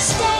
stay.